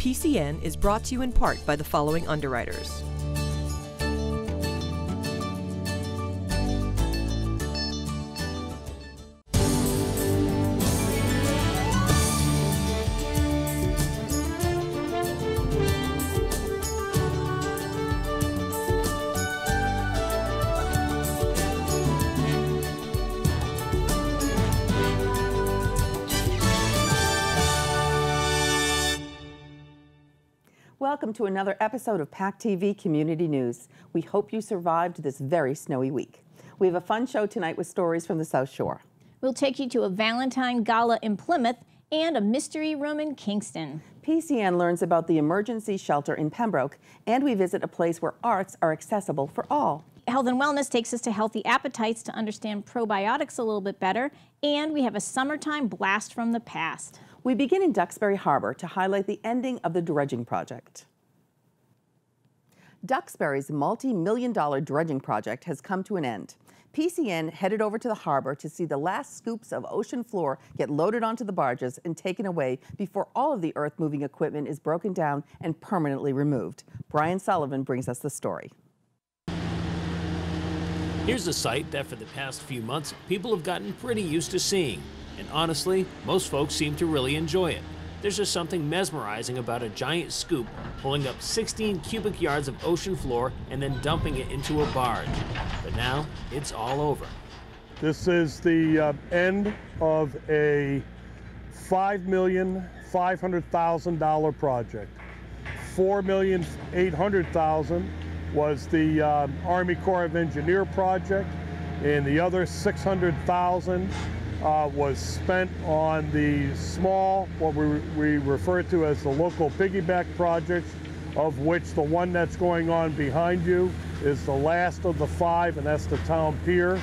PCN is brought to you in part by the following underwriters. Welcome to another episode of PAC TV Community News. We hope you survived this very snowy week. We have a fun show tonight with stories from the South Shore. We'll take you to a Valentine Gala in Plymouth and a mystery room in Kingston. PCN learns about the emergency shelter in Pembroke, and we visit a place where arts are accessible for all. Health and Wellness takes us to Healthy Appetites to understand probiotics a little bit better, and we have a summertime blast from the past. We begin in Duxbury Harbor to highlight the ending of the dredging project. Duxbury's multi-million dollar dredging project has come to an end. PCN headed over to the harbor to see the last scoops of ocean floor get loaded onto the barges and taken away before all of the earth-moving equipment is broken down and permanently removed. Brian Sullivan brings us the story. Here's a site that for the past few months people have gotten pretty used to seeing. And honestly, most folks seem to really enjoy it. There's just something mesmerizing about a giant scoop pulling up 16 cubic yards of ocean floor and then dumping it into a barge. But now it's all over. This is the uh, end of a $5,500,000 project. 4,800,000 was the uh, Army Corps of Engineer project, and the other 600,000 uh, was spent on the small, what we, we refer to as the local piggyback projects, of which the one that's going on behind you is the last of the five, and that's the town pier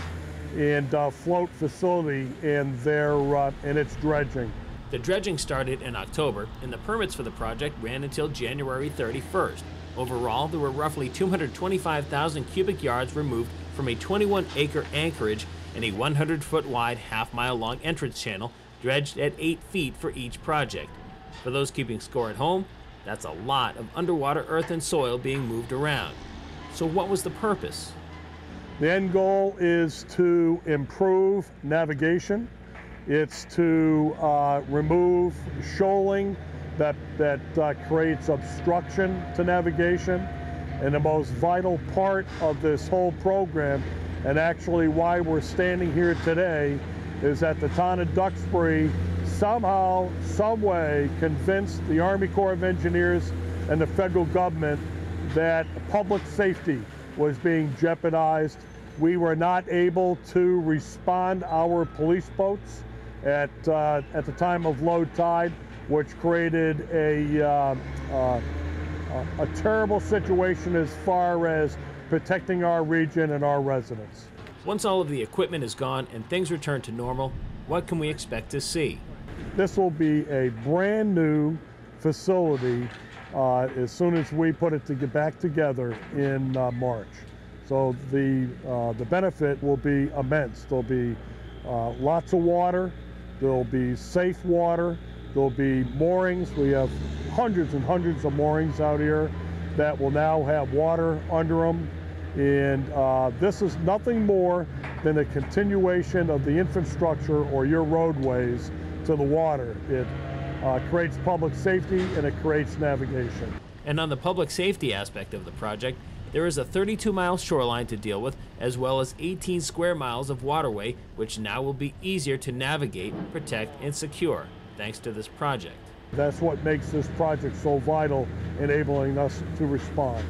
and uh, float facility and their uh, and its dredging. The dredging started in October, and the permits for the project ran until January 31st. Overall, there were roughly 225,000 cubic yards removed from a 21 acre anchorage and a 100 foot wide, half mile long entrance channel dredged at 8 feet for each project. For those keeping score at home, that's a lot of underwater earth and soil being moved around. So, what was the purpose? The end goal is to improve navigation. It's to uh, remove shoaling that, that uh, creates obstruction to navigation. And the most vital part of this whole program and actually why we're standing here today is that the town of Duxbury somehow, someway convinced the Army Corps of Engineers and the federal government that public safety was being jeopardized. We were not able to respond our police boats at, uh, at the time of low tide, which created a, uh, uh, a terrible situation as far as protecting our region and our residents. Once all of the equipment is gone and things return to normal, what can we expect to see? This will be a brand new facility uh, as soon as we put it to get back together in uh, March. So the, uh, the benefit will be immense. There'll be uh, lots of water, there'll be safe water, there'll be moorings. We have hundreds and hundreds of moorings out here that will now have water under them and uh, this is nothing more than a continuation of the infrastructure or your roadways to the water. It uh, creates public safety and it creates navigation. And on the public safety aspect of the project, there is a 32 mile shoreline to deal with, as well as 18 square miles of waterway, which now will be easier to navigate, protect, and secure thanks to this project. That's what makes this project so vital, enabling us to respond.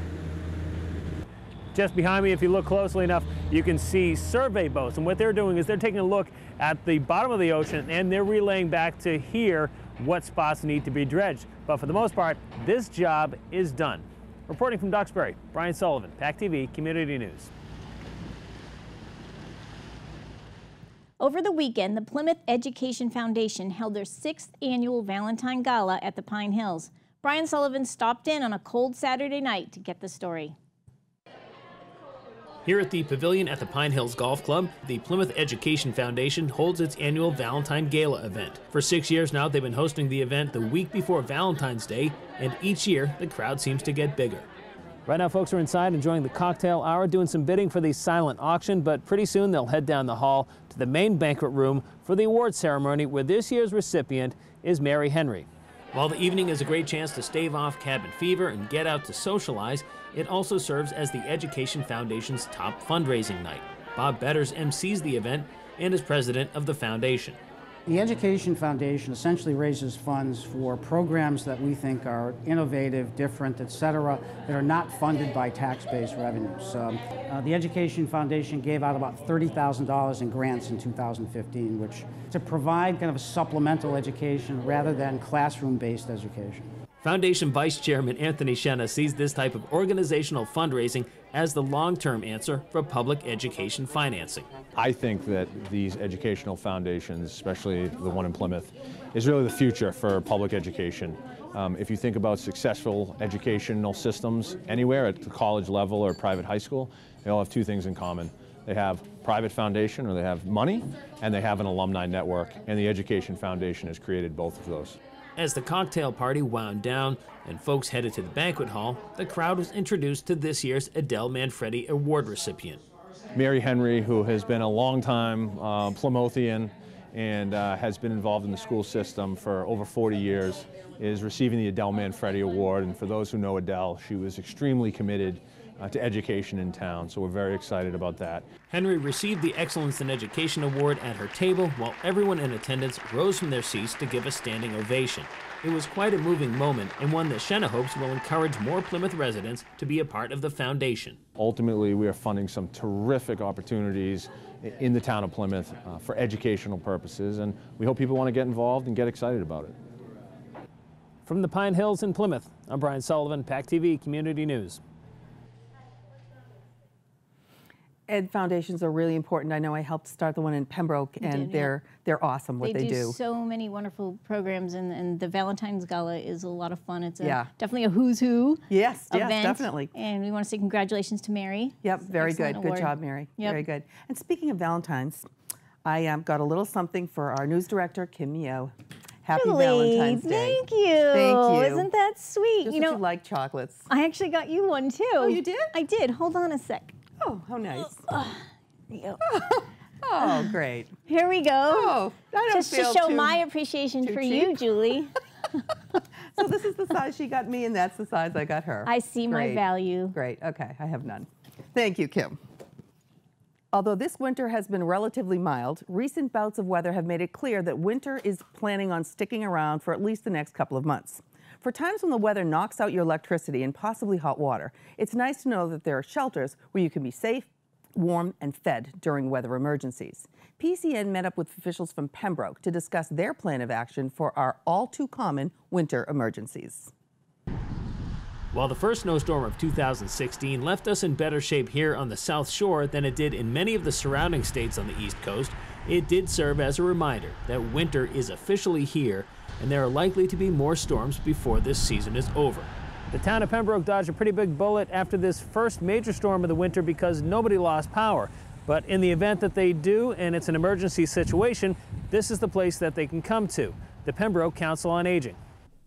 Just behind me, if you look closely enough, you can see survey boats. And what they're doing is they're taking a look at the bottom of the ocean and they're relaying back to here what spots need to be dredged. But for the most part, this job is done. Reporting from Duxbury, Brian Sullivan, PAC TV Community News. Over the weekend, the Plymouth Education Foundation held their sixth annual Valentine Gala at the Pine Hills. Brian Sullivan stopped in on a cold Saturday night to get the story. Here at the pavilion at the Pine Hills Golf Club, the Plymouth Education Foundation holds its annual Valentine Gala event. For six years now, they've been hosting the event the week before Valentine's Day, and each year the crowd seems to get bigger. Right now, folks are inside enjoying the cocktail hour, doing some bidding for the silent auction, but pretty soon they'll head down the hall to the main banquet room for the award ceremony, where this year's recipient is Mary Henry. While the evening is a great chance to stave off cabin fever and get out to socialize, it also serves as the Education Foundation's top fundraising night. Bob Betters MCs the event and is president of the foundation. The Education Foundation essentially raises funds for programs that we think are innovative, different, et cetera, that are not funded by tax-based revenues. Uh, the Education Foundation gave out about $30,000 in grants in 2015, which to provide kind of a supplemental education rather than classroom-based education. Foundation Vice Chairman Anthony Shenna sees this type of organizational fundraising as the long-term answer for public education financing. I think that these educational foundations, especially the one in Plymouth, is really the future for public education. Um, if you think about successful educational systems anywhere at the college level or private high school, they all have two things in common. They have private foundation or they have money and they have an alumni network and the Education Foundation has created both of those. As the cocktail party wound down and folks headed to the banquet hall, the crowd was introduced to this year's Adele Manfredi Award recipient. Mary Henry, who has been a long-time uh, and uh, has been involved in the school system for over 40 years, is receiving the Adele Manfredi Award. And for those who know Adele, she was extremely committed uh, to education in town, so we're very excited about that. Henry received the Excellence in Education Award at her table while everyone in attendance rose from their seats to give a standing ovation. It was quite a moving moment and one that Shenna hopes will encourage more Plymouth residents to be a part of the foundation. Ultimately, we are funding some terrific opportunities in the town of Plymouth uh, for educational purposes, and we hope people want to get involved and get excited about it. From the Pine Hills in Plymouth, I'm Brian Sullivan, PAC TV Community News. Ed foundations are really important. I know I helped start the one in Pembroke, and did, they're they're awesome what they, they, do, so many wonderful programs, and, and the Valentine's Gala is a lot of fun. It's a, Yeah. definitely a who's who. Yes, yes, definitely. And we want to say congratulations to Mary. Yep, very good. award. Good job, Mary. Yep. Very good. And speaking of Valentine's, I um, got a little something for our news director, Kim Mio. Happy Julie, Valentine's Day. Thank you. Thank you. Isn't that sweet? Just you know, you like chocolates. I actually got you one too. Oh, you did? I did. Hold on a sec. Oh, how nice. Oh, great. Here we go. Oh, I don't Just to show my appreciation for you. Julie. So this is the size she got me, and that's the size I got her. I see my value. Great. Okay, I have none. Thank you, Kim. Although this winter has been relatively mild, recent bouts of weather have made it clear that winter is planning on sticking around for at least the next couple of months. For times when the weather knocks out your electricity and possibly hot water, it's nice to know that there are shelters where you can be safe, warm, and fed during weather emergencies. PCN met up with officials from Pembroke to discuss their plan of action for our all too common winter emergencies. While the first snowstorm of 2016 left us in better shape here on the South Shore than it did in many of the surrounding states on the East Coast, it did serve as a reminder that winter is officially here and there are likely to be more storms before this season is over. The town of Pembroke dodged a pretty big bullet after this first major storm of the winter because nobody lost power. But in the event that they do and it's an emergency situation, this is the place that they can come to the Pembroke Council on Aging.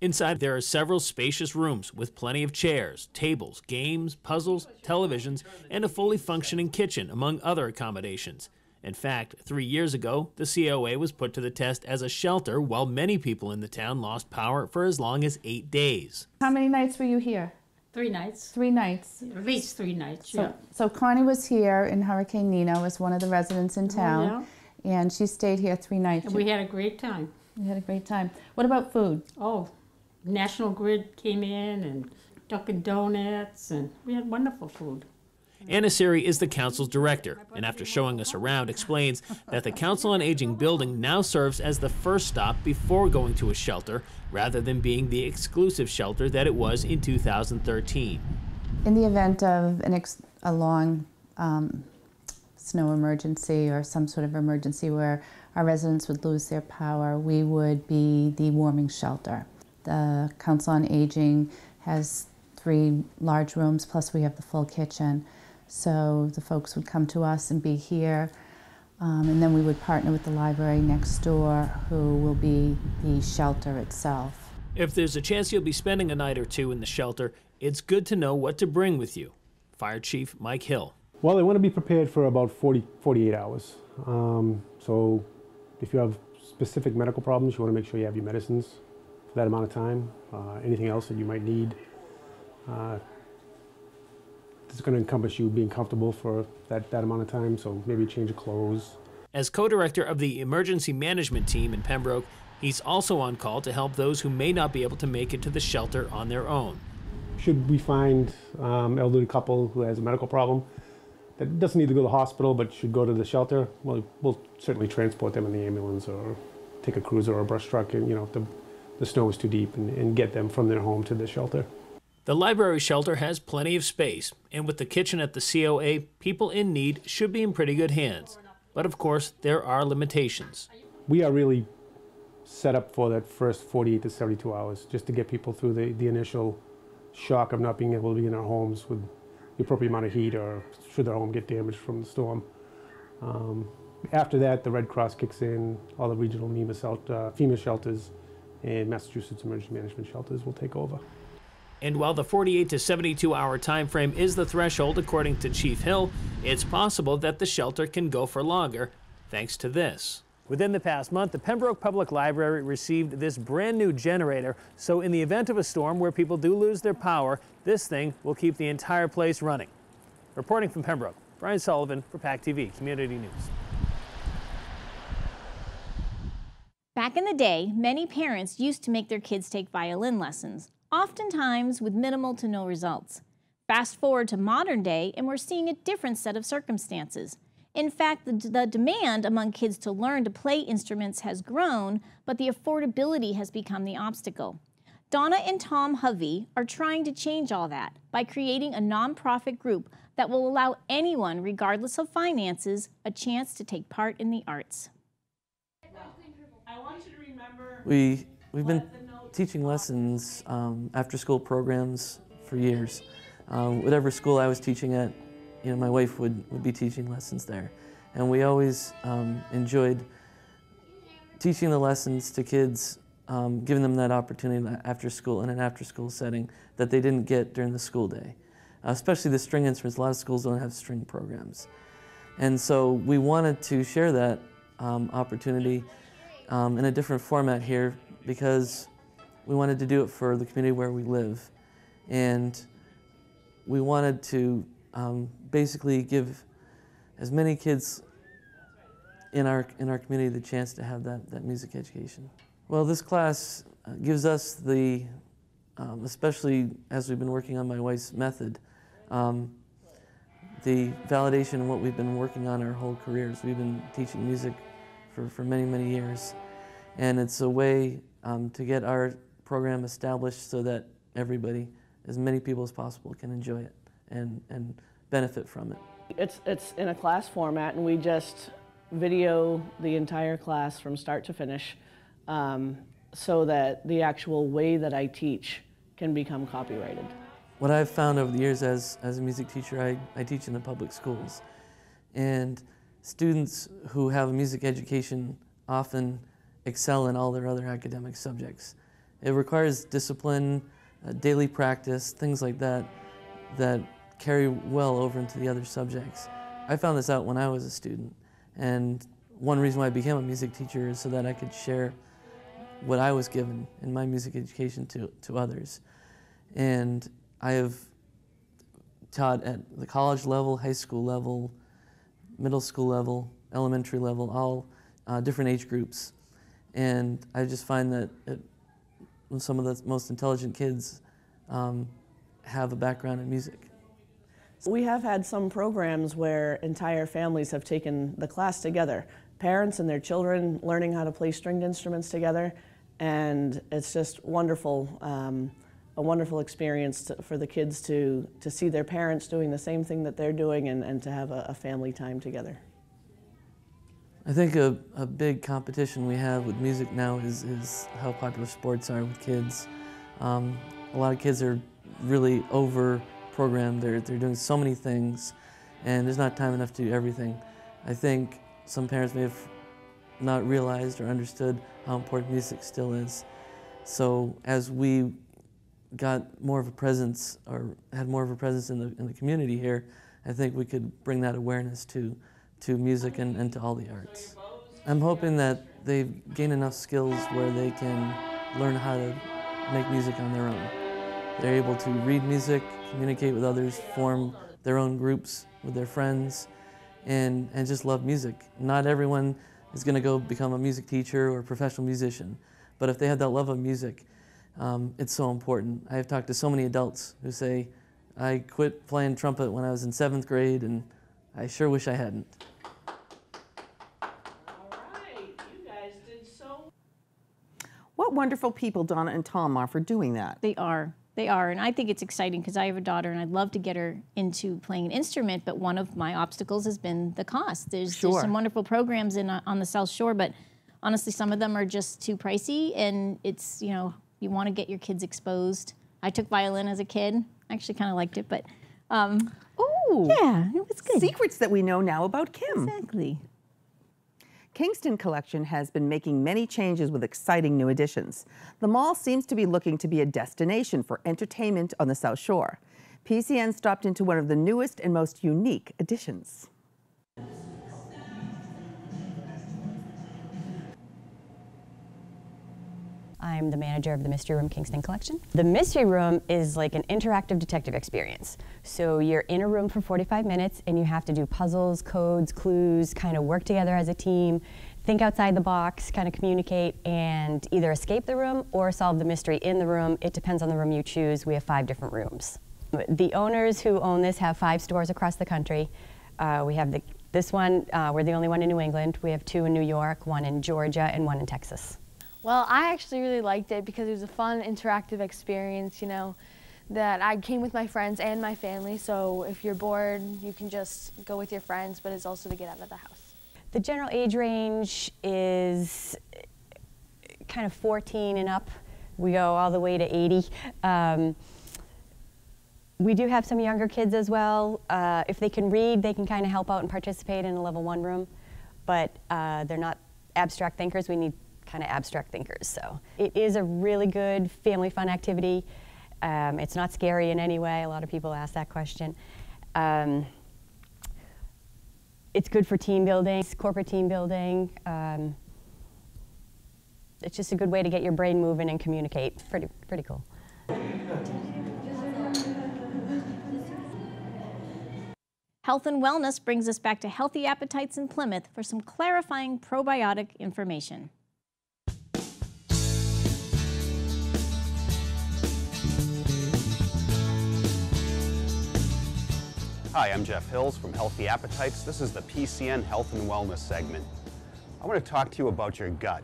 Inside, there are several spacious rooms with plenty of chairs, tables, games, puzzles, televisions, and a fully functioning kitchen, among other accommodations. In fact, three years ago, the COA was put to the test as a shelter while many people in the town lost power for as long as eight days. How many nights were you here? Three nights, Three nights. at least three nights, So, yeah. so Connie was here in Hurricane Nina, was one of the residents in oh, town, and she stayed here three nights. And we had a great time. We had a great time. What about food? Oh, National Grid came in and Dunkin' Donuts, and we had wonderful food. Anna Siri is the council's director, and after showing us around, explains that the Council on Aging building now serves as the first stop before going to a shelter, rather than being the exclusive shelter that it was in 2013. In the event of a long um, snow emergency or some sort of emergency where our residents would lose their power, we would be the warming shelter. The Council on Aging has three large rooms, plus we have the full kitchen. So the folks would come to us and be here. Um, and then we would partner with the library next door, who will be the shelter itself. If there's a chance you'll be spending a night or two in the shelter, it's good to know what to bring with you. Fire Chief Mike Hill. Well, they want to be prepared for about 40, 48 hours. Um, so if you have specific medical problems, you want to make sure you have your medicines for that amount of time. Uh, anything else that you might need. Uh, it's going to encompass you being comfortable for that, that amount of time, so maybe change of clothes. As co director of the emergency management team in Pembroke, he's also on call to help those who may not be able to make it to the shelter on their own. Should we find um, elderly couple who has a medical problem that doesn't need to go to the hospital but should go to the shelter, well, we'll certainly transport them in the ambulance or take a cruiser or a brush truck, and you know, if the, the snow is too deep, and, and get them from their home to the shelter. The library shelter has plenty of space, and with the kitchen at the COA, people in need should be in pretty good hands. But of course, there are limitations. We are really set up for that first 48 to 72 hours just to get people through the, the initial shock of not being able to be in their homes with the appropriate amount of heat or should their home get damaged from the storm. Um, after that, the Red Cross kicks in, all the regional NEMA uh, FEMA shelters and Massachusetts Emergency Management shelters will take over. And while the 48 to 72 hour time frame is the threshold according to Chief Hill, it's possible that the shelter can go for longer thanks to this. Within the past month, the Pembroke Public Library received this brand new generator, so in the event of a storm where people do lose their power, this thing will keep the entire place running. Reporting from Pembroke, Brian Sullivan for PAC TV Community News. Back in the day, many parents used to make their kids take violin lessons, oftentimes with minimal to no results. Fast forward to modern day, and we're seeing a different set of circumstances. In fact, the, the, demand among kids to learn to play instruments has grown, but the affordability has become the obstacle. Donna and Tom Hovey are trying to change all that by creating a nonprofit group that will allow anyone, regardless of finances, a chance to take part in the arts. We, we've been teaching lessons um, after school programs for years. Um, whatever school I was teaching at, you know, my wife would, would be teaching lessons there. And we always um, enjoyed teaching the lessons to kids, um, giving them that opportunity after school in an after school setting that they didn't get during the school day. Uh, especially the string instruments, a lot of schools don't have string programs. And so we wanted to share that um, opportunity um, in a different format here because we wanted to do it for the community where we live. And we wanted to um, basically give as many kids in our, in our community the chance to have that, that music education. Well, this class uh, gives us the, um, especially as we've been working on my wife's method, um, the validation of what we've been working on our whole careers. We've been teaching music for, for many, many years. And it's a way um, to get our program established so that everybody, as many people as possible, can enjoy it and, and benefit from it. It's, it's in a class format, and we just video the entire class from start to finish um, so that the actual way that I teach can become copyrighted. What I've found over the years as, as a music teacher, I, I teach in the public schools. And students who have a music education often excel in all their other academic subjects. It requires discipline, uh, daily practice, things like that, that carry well over into the other subjects. I found this out when I was a student, and one reason why I became a music teacher is so that I could share what I was given in my music education to, to others. And I have taught at the college level, high school level, middle school level, elementary level, all uh, different age groups. And I just find that it, some of the most intelligent kids um, have a background in music. We have had some programs where entire families have taken the class together. Parents and their children learning how to play stringed instruments together, and it's just wonderful, um, a wonderful experience to, for the kids to, to see their parents doing the same thing that they're doing and, and to have a, a family time together. I think a, a big competition we have with music now is, is how popular sports are with kids. Um, a lot of kids are really over programmed. They're, they're doing so many things and there's not time enough to do everything. I think some parents may have not realized or understood how important music still is. So as we got more of a presence or had more of a presence in the, in the community here, I think we could bring that awareness to, to music and, and to all the arts. I'm hoping that they gain enough skills where they can learn how to make music on their own. They're able to read music, communicate with others, form their own groups with their friends, and, and just love music. Not everyone is going to go become a music teacher or a professional musician, but if they have that love of music, um, it's so important. I have talked to so many adults who say, I quit playing trumpet when I was in seventh grade, and I sure wish I hadn't. What wonderful people Donna and Tom are for doing that. They are. They are. And I think it's exciting because I have a daughter and I'd love to get her into playing an instrument, but one of my obstacles has been the cost. There's, Sure. there's some wonderful programs in uh, on the South Shore, but honestly, some of them are just too pricey and it's, you know, you want to get your kids exposed. I took violin as a kid. I actually kind of liked it, but um, Ooh. yeah, it was good. Secrets that we know now about Kim. Exactly. Kingston Collection has been making many changes with exciting new additions. The mall seems to be looking to be a destination for entertainment on the South Shore. PCN stopped into one of the newest and most unique additions. I'm the manager of the Mystery Room Kingston Collection. The Mystery Room is like an interactive detective experience. So you're in a room for 45 minutes and you have to do puzzles, codes, clues, kind of work together as a team, think outside the box, kind of communicate, and either escape the room or solve the mystery in the room. It depends on the room you choose. We have five different rooms. The owners who own this have five stores across the country. Uh, we have the, this one, uh, we're the only one in New England. We have two in New York, one in Georgia, and one in Texas. Well, I actually really liked it because it was a fun, interactive experience, you know, that I came with my friends and my family. So if you're bored, you can just go with your friends, but it's also to get out of the house. The general age range is kind of 14 and up. We go all the way to 80. Um, we do have some younger kids as well. Uh, if they can read, they can kind of help out and participate in a level one room, but uh, they're not abstract thinkers. We need kind of abstract thinkers. So it is a really good family fun activity. Um, it's not scary in any way. A lot of people ask that question. Um, it's good for team building, corporate team building. Um, it's just a good way to get your brain moving and communicate. Pretty, pretty cool. Health and wellness brings us back to Healthy Appetites in Plymouth for some clarifying probiotic information. Hi, I'm Jeff Hills from Healthy Appetites. This is the PCN Health and Wellness segment. I want to talk to you about your gut.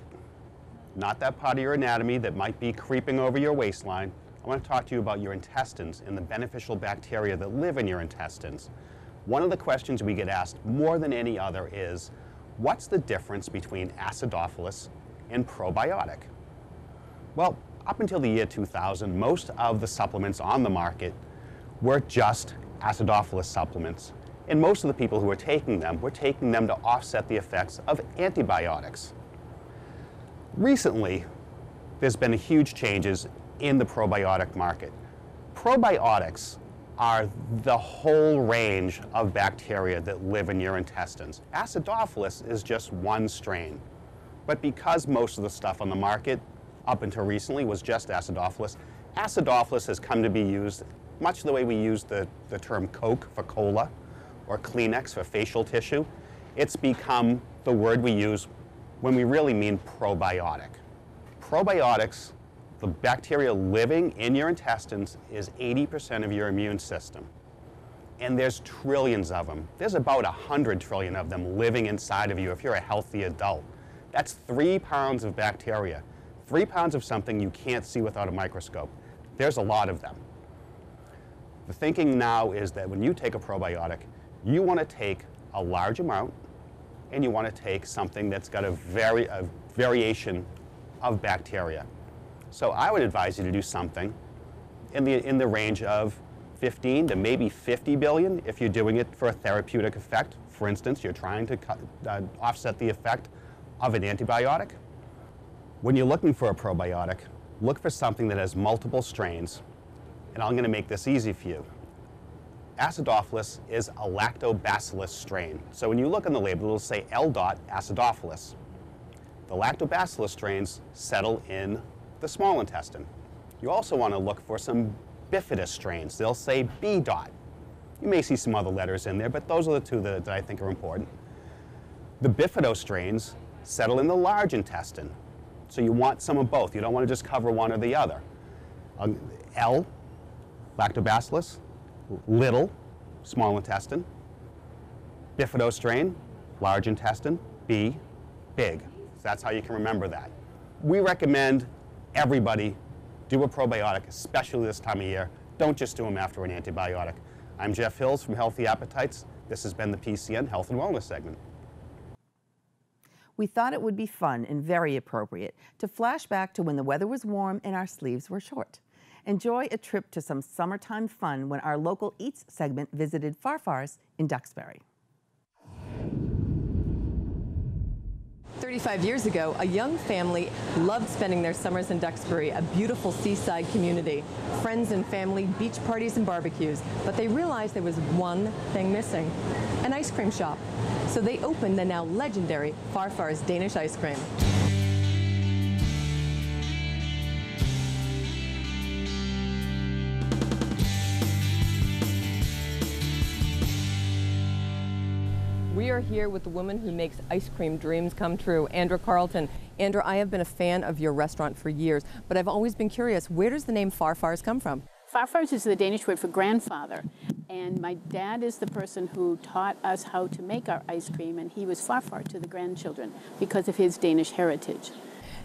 Not that part of your anatomy that might be creeping over your waistline. I want to talk to you about your intestines and the beneficial bacteria that live in your intestines. One of the questions we get asked more than any other is, what's the difference between acidophilus and probiotic? Well, up until the year 2000, most of the supplements on the market were just acidophilus supplements. And most of the people who were taking them were taking them to offset the effects of antibiotics. Recently, there's been huge changes in the probiotic market. Probiotics are the whole range of bacteria that live in your intestines. Acidophilus is just one strain. But because most of the stuff on the market up until recently was just acidophilus, acidophilus has come to be used much the way we use the, the term Coke for cola or Kleenex for facial tissue. It's become the word we use when we really mean probiotic. Probiotics, the bacteria living in your intestines, is 80% of your immune system. And there's trillions of them. There's about 100 trillion of them living inside of you if you're a healthy adult. That's three pounds of bacteria. Three pounds of something you can't see without a microscope. There's a lot of them. The thinking now is that when you take a probiotic, you want to take a large amount and you want to take something that's got a, vari- a variation of bacteria. So I would advise you to do something in the, in the range of 15 to maybe 50 billion if you're doing it for a therapeutic effect. For instance, you're trying to cut, uh, offset the effect of an antibiotic. When you're looking for a probiotic, look for something that has multiple strains. And I'm going to make this easy for you. Acidophilus is a lactobacillus strain. So when you look on the label, it'll say L. dot acidophilus. The lactobacillus strains settle in the small intestine. You also want to look for some bifidus strains. They'll say B. dot. You may see some other letters in there, but those are the two that, that I think are important. The bifido strains settle in the large intestine. So you want some of both. You don't want to just cover one or the other. Um, L, lactobacillus, little, small intestine. Bifido strain, large intestine. B, big. So that's how you can remember that. We recommend everybody do a probiotic, especially this time of year. Don't just do them after an antibiotic. I'm Jeff Hills from Healthy Appetites. This has been the PCN Health and Wellness segment. We thought it would be fun and very appropriate to flash back to when the weather was warm and our sleeves were short. Enjoy a trip to some summertime fun when our local Eats segment visited Farfar's in Duxbury. 35 years ago, a young family loved spending their summers in Duxbury, a beautiful seaside community. Friends and family, beach parties and barbecues. But they realized there was one thing missing, an ice cream shop. So they opened the now legendary Farfar's Danish Ice Cream. Are here with the woman who makes ice cream dreams come true, Andra Carlton. Andra, I have been a fan of your restaurant for years, but I've always been curious, where does the name Farfars come from? Farfars is the Danish word for grandfather, and my dad is the person who taught us how to make our ice cream, and he was Farfar to the grandchildren because of his Danish heritage.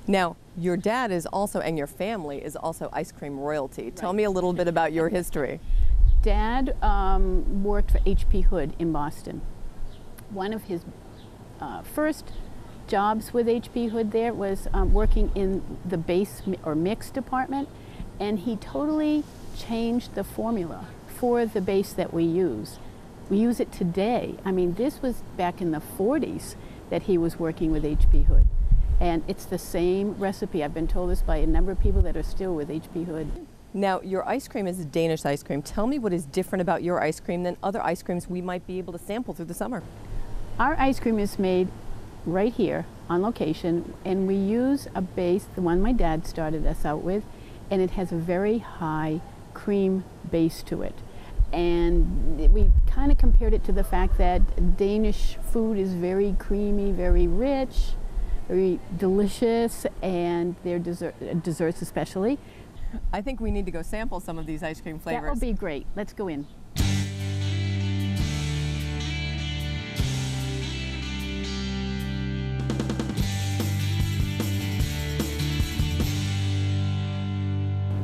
Now, your dad is also, and your family is also ice cream royalty. Right. Tell me a little bit about your history. Dad um, worked for H.P. Hood in Boston one of his uh, first jobs with H.P. Hood there was um, working in the base or mix department, and he totally changed the formula for the base that we use. We use it today. I mean, this was back in the 40s that he was working with H.P. Hood. And it's the same recipe. I've been told this by a number of people that are still with H.P. Hood. Now, your ice cream is a Danish ice cream. Tell me what is different about your ice cream than other ice creams we might be able to sample through the summer. Our ice cream is made right here on location and we use a base, the one my dad started us out with, and it has a very high cream base to it. And we kind of compared it to the fact that Danish food is very creamy, very rich, very delicious, and their dessert, uh, desserts especially. I think we need to go sample some of these ice cream flavors. That would be great. Let's go in.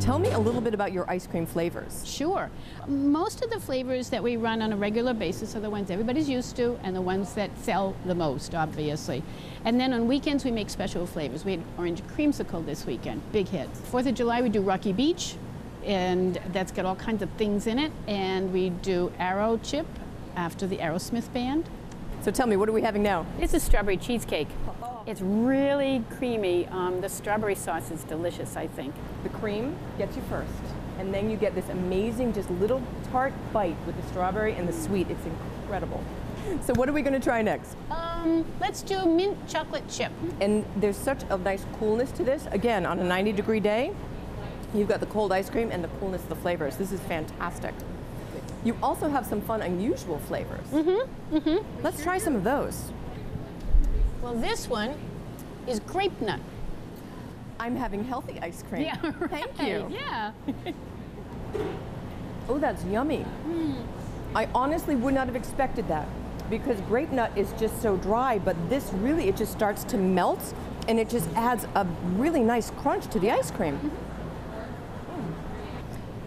Tell me a little bit about your ice cream flavors. Sure. Most of the flavors that we run on a regular basis are the ones everybody's used to and the ones that sell the most, obviously. And then on weekends we make special flavors. We had orange creamsicle this weekend, big hit. Fourth of July we do Rocky Beach, and that's got all kinds of things in it. And we do Arrow Chip after the Aerosmith band. So tell me, what are we having now? It's a strawberry cheesecake. It's really creamy. Um, the strawberry sauce is delicious, I think. The cream gets you first, and then you get this amazing, just little tart bite with the strawberry and the sweet. It's incredible. So what are we going to try next? Um, let's do mint chocolate chip. And there's such a nice coolness to this. Again, on a 90 degree day, you've got the cold ice cream and the coolness of the flavors. This is fantastic. You also have some fun, unusual flavors. Mm-hmm. Mm-hmm. Let's try some of those. Well, this one is grape nut. I'm having healthy ice cream. Yeah, right. Thank you. Yeah. oh, that's yummy. Mm. I honestly would not have expected that because grape nut is just so dry, but this really, it just starts to melt and it just adds a really nice crunch to the ice cream. Mm -hmm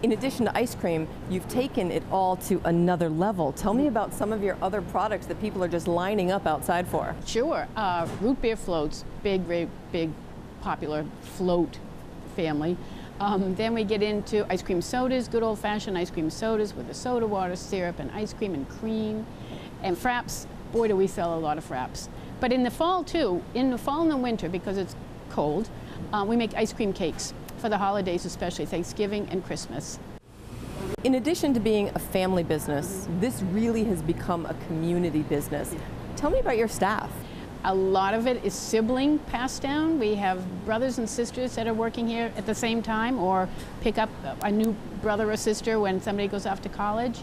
in addition to ice cream, you've taken it all to another level. Tell me about some of your other products that people are just lining up outside for. Sure. Uh, root beer floats, big, big, big popular float family. Um, then we get into ice cream sodas, good old fashioned ice cream sodas with the soda water, syrup, and ice cream and cream. And fraps, boy, do we sell a lot of fraps. But in the fall, too, in the fall and the winter, because it's cold, uh, we make ice cream cakes for the holidays, especially Thanksgiving and Christmas. In addition to being a family business, this really has become a community business. Tell me about your staff. A lot of it is sibling passed down. We have brothers and sisters that are working here at the same time or pick up a new brother or sister when somebody goes off to college.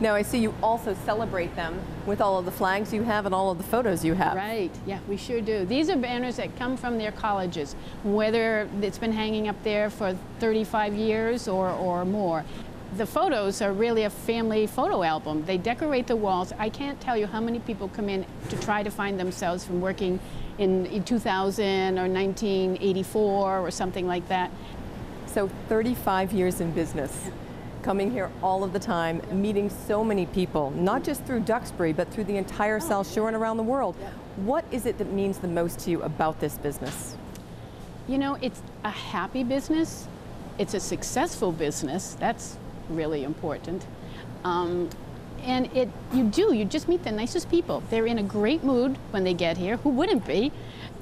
Now I see you also celebrate them with all of the flags you have and all of the photos you have. Right, yeah, we sure do. These are banners that come from their colleges, whether it's been hanging up there for 35 years or, or more. The photos are really a family photo album. They decorate the walls. I can't tell you how many people come in to try to find themselves from working in, in 2000 or 1984 or something like that. So 35 years in business. Coming here all of the time, meeting so many people, not just through Duxbury, but through the entire South Shore and around the world. What is it that means the most to you about this business? You know, it's a happy business. It's a successful business. That's really important. Um, and it, you do, you just meet the nicest people. They're in a great mood when they get here. Who wouldn't be?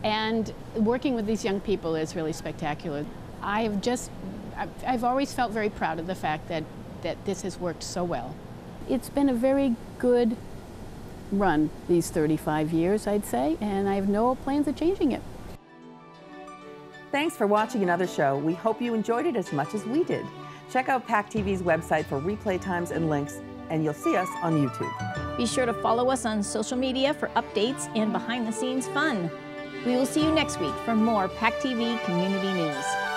And working with these young people is really spectacular. I've just, I've always felt very proud of the fact that, that this has worked so well. It's been a very good run these 35 years, I'd say, and I have no plans of changing it. Thanks for watching another show. We hope you enjoyed it as much as we did. Check out PAC TV's website for replay times and links, and you'll see us on YouTube. Be sure to follow us on social media for updates and behind the scenes fun. We will see you next week for more PAC TV Community News.